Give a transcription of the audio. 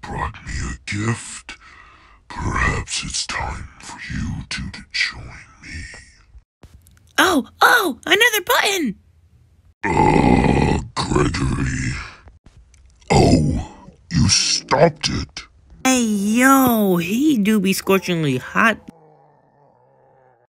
brought me a gift. Perhaps it's time for you two to join me. Oh, oh, another button! Oh, Gregory. Oh, you stopped it. Hey, yo, he do be scorchingly hot